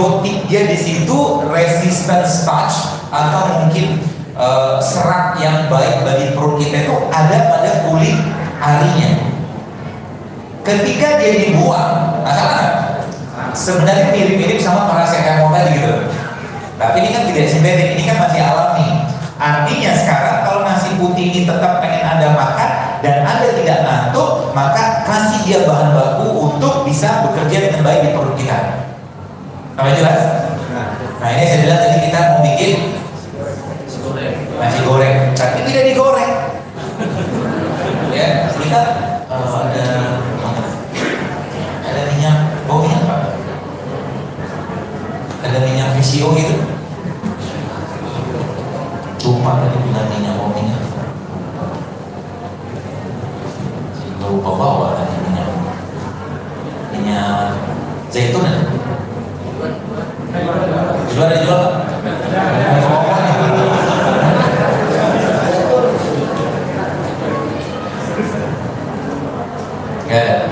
prebiotik dia di situ resistant starch atau mungkin uh, serat yang baik bagi perut kita itu ada pada kulit arinya. Ketika dia dibuang, nggak? Sebenarnya mirip-mirip sama paracetamol tadi gitu. Tapi ini kan tidak sintetik, ini kan masih alami. Artinya sekarang kalau nasi putih ini tetap pengen Anda makan dan Anda tidak ngantuk, maka kasih dia bahan baku untuk bisa bekerja dengan baik di perut kita. Sampai jelas? Nah ini saya bilang tadi kita mau bikin nasi goreng, tapi tidak digoreng. ya, kita uh, ada ada minyak bau minyak apa? Ada minyak visio gitu? Lupa tadi bilang minyak bau minyak. Lupa bawa tadi minyak minyak zaitun ada. Jual ada jual? Gak.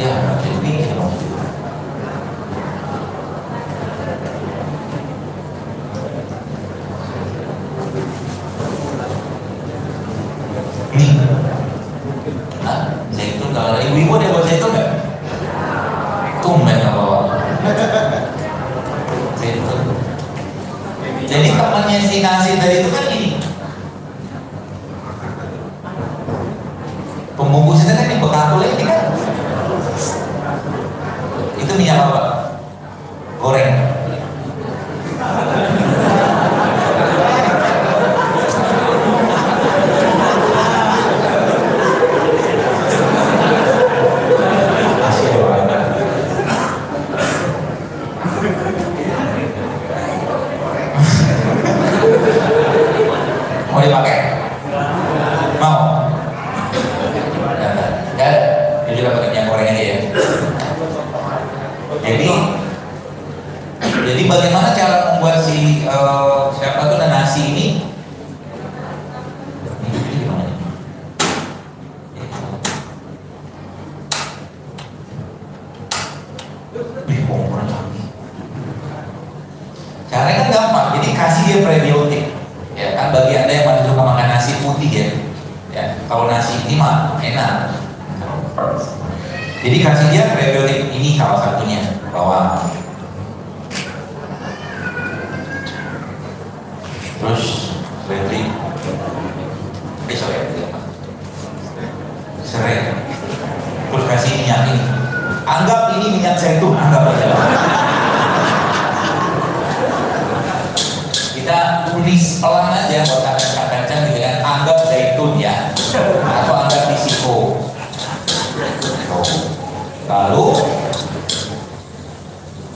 Ya, jadi dong. Zaitun kalau ada ibu-ibu ada bawa zaitun nggak? Tumben nggak bawa. Jadi temannya si nasi tadi itu kan ini. Pembungkusnya kan yang bekakul ini kan. Itu minyak apa? Goreng. Masih ada. Mau dipakai? Mau? Gak ada. Gak ada. Ini juga pakai minyak goreng aja ya. Jadi jadi bagaimana cara membuat si eh, siapa tuh nasi ini? Caranya kan gampang, jadi kasih dia prebiotik. Ya kan bagi anda yang masih suka makan nasi putih ya, ya kalau nasi ini mah enak. Jadi kasih dia prebiotik ini salah satunya bawang. Terus besok ya tidak apa. Serai. Terus kasih minyak ini. Anggap ini minyak zaitun, anggap aja. Kita tulis pelan aja buat kaca-kaca gitu kan. Anggap zaitun ya, atau anggap risiko. Lalu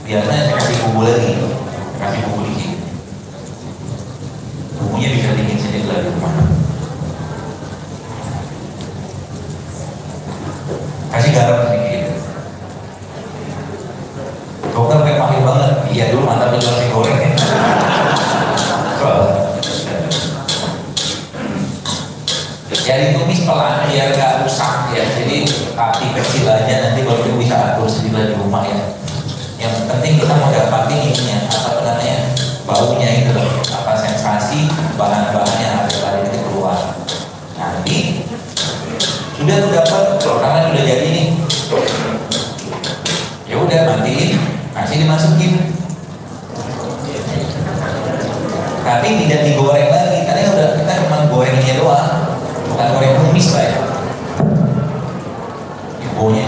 biasanya kasih bumbu lagi, kasih bumbu dikit. Bumbunya bisa bikin sendiri lagi rumah. Kasih garam sedikit. Dokter kayak panggil banget. Jual nasi goreng ya. Ya ditumis pelan biar gak rusak ya. Jadi api kecil aja nanti baru kita bisa atur sendiri di rumah ya. Yang penting kita mau dapatin ininya apa namanya baunya itu loh. Apa sensasi bahan-bahan yang ada tadi itu keluar. Nanti sudah dapat kalau tangan udah jadi nih. Ya udah matiin, kasih dimasukin. Tapi tidak digoreng lagi, karena udah kita cuma gorengnya doang, bukan goreng tumis lah ya. Ibunya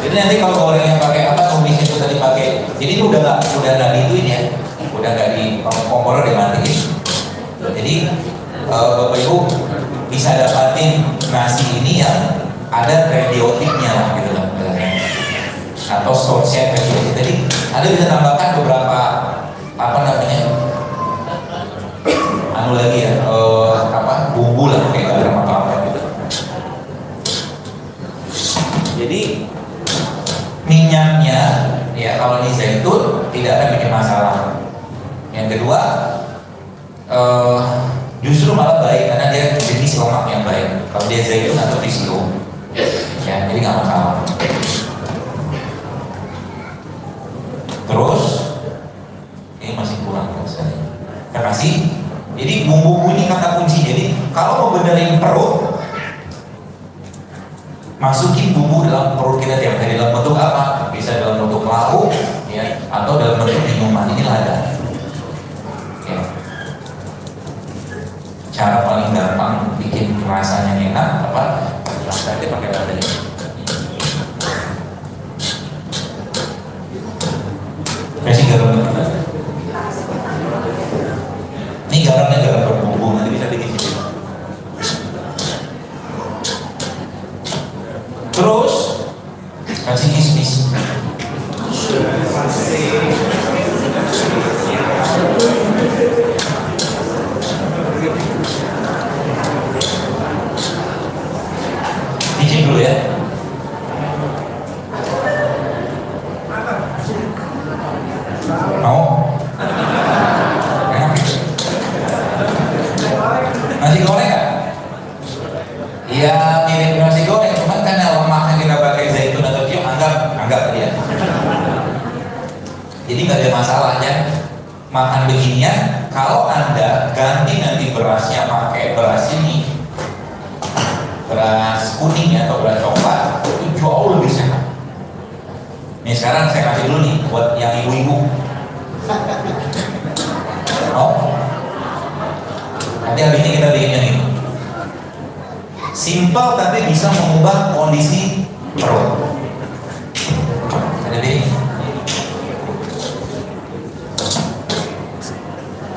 Jadi nanti kalau gorengnya pakai apa tumis itu tadi pakai, jadi ini udah nggak udah nggak diituin ya, udah nggak di kompornya dimatiin. Jadi eh, bapak ibu bisa dapatin nasi ini yang ada prebiotiknya lah gitu lah, atau storesnya prebiotik. Jadi Anda bisa tambahkan beberapa apa namanya anu lagi ya eh, apa bumbu lah kayak garam atau apa gitu. Jadi minyaknya ya kalau ini zaitun tidak akan bikin masalah. Yang kedua eh, justru malah baik karena dia jenis lemak yang baik. Kalau dia zaitun atau pisio, ya jadi nggak masalah. Terus ini masih kurang sekali. Terima kasih. Jadi bumbu ini kata kunci. Jadi kalau mau benerin perut, masukin bumbu dalam perut kita tiap hari dalam bentuk apa? Bisa dalam bentuk lauk, ya, atau dalam bentuk minuman. Ini lada. Ya. Cara paling gampang bikin rasanya enak apa? Rasanya pakai lada. Kasih garam. Ini garamnya garam berbumbu nanti bisa bikin sini. Terus kasih kismis. Izin dulu ya. Mau? Enak. Nasi goreng nggak? Iya mirip nasi goreng, cuman karena lemaknya kita pakai zaitun atau tiung, anggap anggap dia. Jadi nggak ada masalahnya makan beginian. Kalau anda ganti nanti berasnya pakai beras ini, beras kuning atau beras coklat, itu jauh lebih sehat. Nih sekarang saya kasih dulu nih buat yang ibu-ibu. Oh, nanti habis ini kita bikin yang ini. Simpel tapi bisa mengubah kondisi perut. Deh.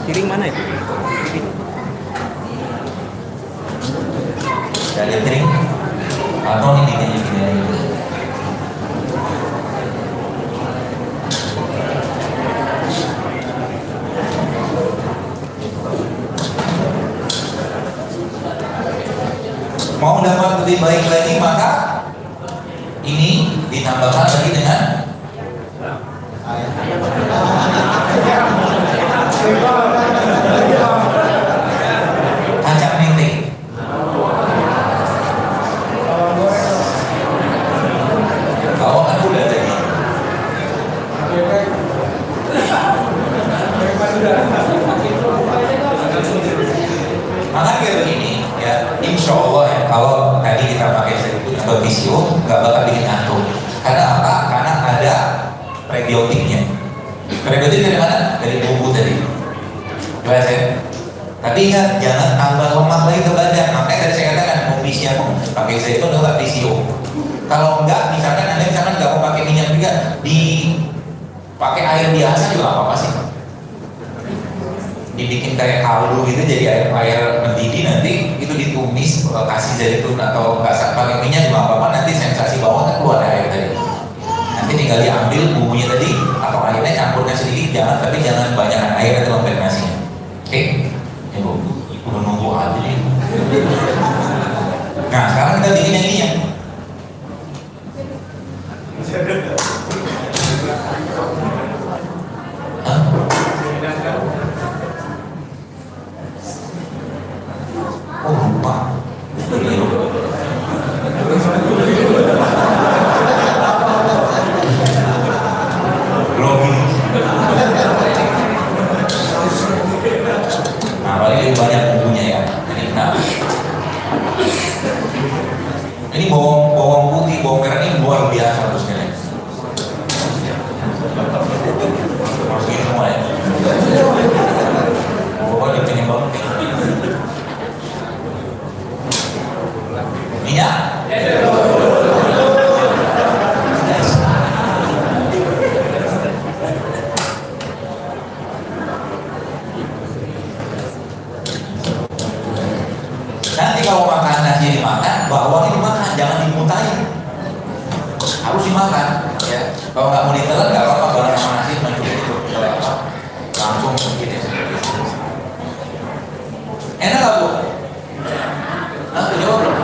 Piring mana itu? Ada piring Mau dapat lebih baik lagi maka ini ditambahkan lagi dengan mete. Kalau kan udah tadi. Maka kayak begini ya, insya Allah ya kalau tadi kita pakai serikut atau visio nggak bakal bikin ngantuk. Karena apa? Karena ada prebiotiknya. Prebiotik dari mana? Dari bumbu tadi. Jelas ya? Tapi ingat jangan tambah lemak lagi ke badan. Makanya tadi saya katakan mau visio mau pakai zaitun atau nggak visio. Kalau enggak, misalkan anda misalkan nggak mau pakai minyak juga, di pakai air biasa juga nggak apa-apa sih dibikin kayak kaldu gitu jadi air air mendidih nanti itu ditumis eh, kasih zaitun atau nggak pakai minyak juga nggak apa-apa nanti sensasi bawah kan keluar dari air tadi nanti tinggal diambil bumbunya tadi atau airnya campurnya sedikit jangan tapi jangan banyakan air atau lembek nasinya. Oke? Ya bu. Udah nunggu aja nih nah sekarang kita bikin yang ini ya Iya? Nanti kalau makan nasi dimakan, bawangnya dimakan, jangan dimutahin. Harus dimakan, ya. Kalau nggak mau ditelan nggak apa-apa, barang sama nasi mencukupi langsung begini. Enak gak bu? Nah, jawab loh.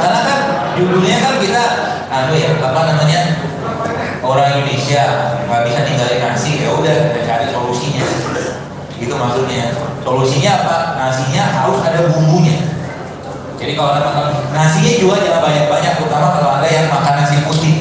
Karena kan judulnya kan kita, aduh ya, apa namanya orang Indonesia nggak bisa ninggalin nasi, ya udah kita cari solusinya. Gitu maksudnya. Solusinya apa? Nasinya harus ada bumbunya. Jadi kalau teman-teman nasinya juga jangan banyak-banyak, terutama kalau ada yang makan nasi putih.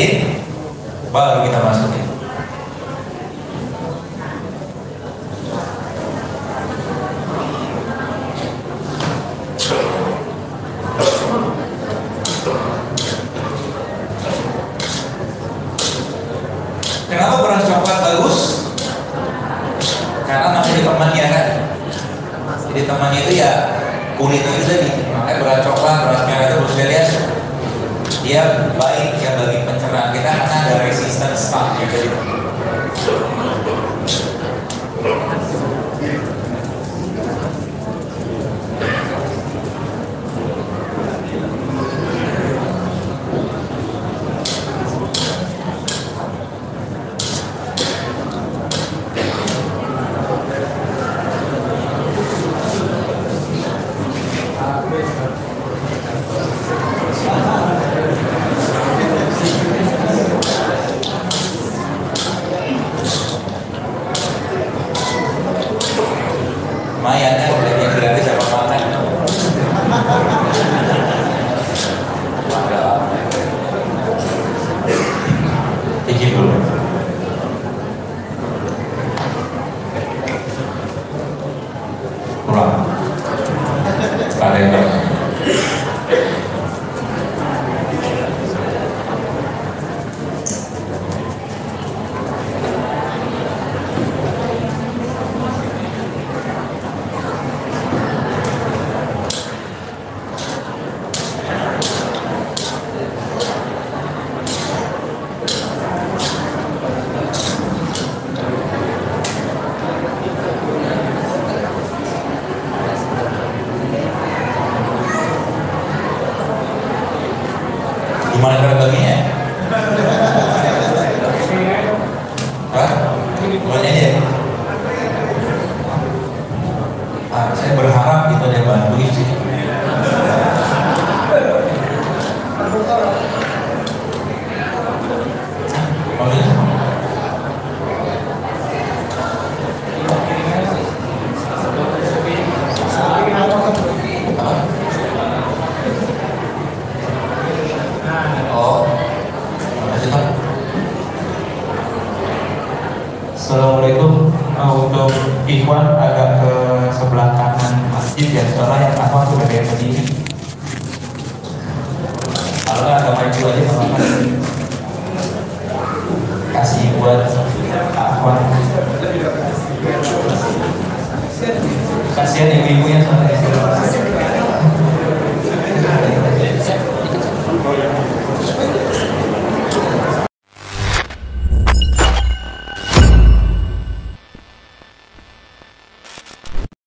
Matiin, baru kita masukin. Kenapa beras coklat bagus? karena masih temannya kan jadi temannya itu ya kulitnya itu tadi makanya beras coklat beras merah itu harus dia baik ya bagi pencernaan kita karena ada resistance fat ya tadi lumayan kan udah yang gratis apa makan Cicip dulu Pulang Ada yang tahu?